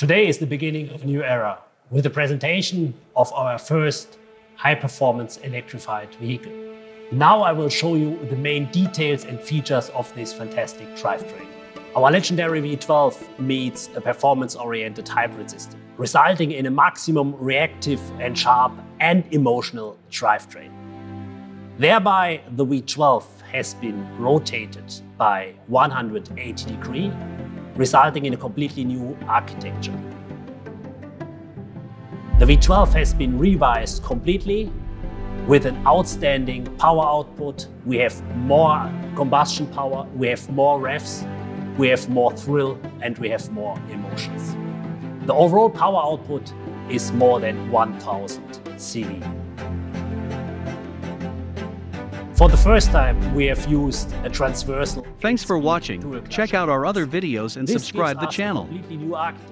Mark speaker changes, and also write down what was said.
Speaker 1: Today is the beginning of a new era with the presentation of our first high-performance electrified vehicle. Now I will show you the main details and features of this fantastic drivetrain. Our legendary V12 meets a performance-oriented hybrid system, resulting in a maximum reactive and sharp and emotional drivetrain. Thereby, the V12 has been rotated by 180 degrees resulting in a completely new architecture. The V12 has been revised completely with an outstanding power output. We have more combustion power, we have more revs, we have more thrill, and we have more emotions. The overall power output is more than 1000 CV. For the first time, we have used a transversal.
Speaker 2: Thanks for watching. Check out our other videos and
Speaker 1: This
Speaker 2: subscribe the channel.
Speaker 1: completely new architecture.